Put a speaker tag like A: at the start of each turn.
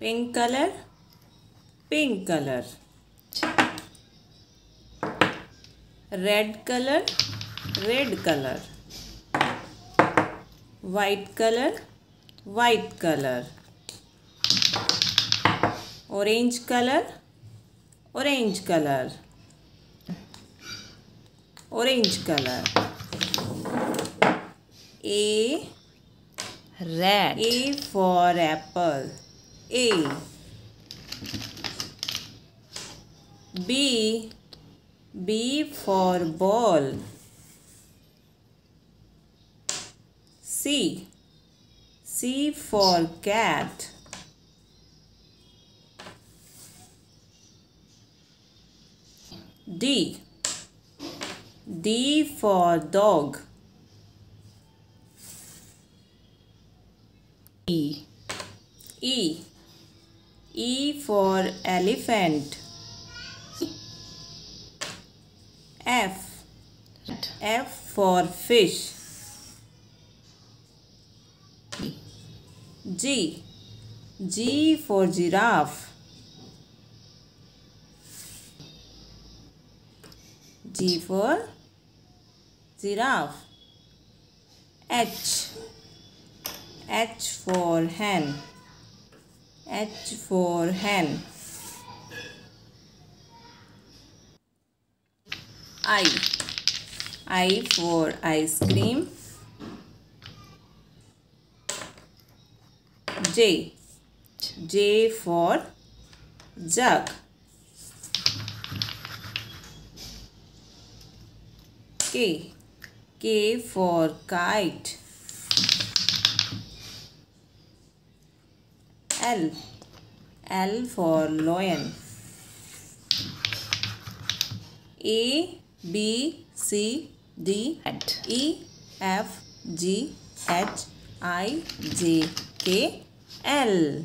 A: Pink colour pink colour. Red colour red colour. White colour white colour. Orange colour orange colour. Orange colour. A
B: red
A: A for apple a. B. B for ball. C. C for cat. D. D for dog.
B: E.
A: E. E for elephant. F. F for fish. G. G for giraffe. G for giraffe. H. H for hen. H for hen. I. I for ice cream. J. J for jug. K. K for kite. L. L for lion. A B C D
B: Red.
A: E F G H I J K L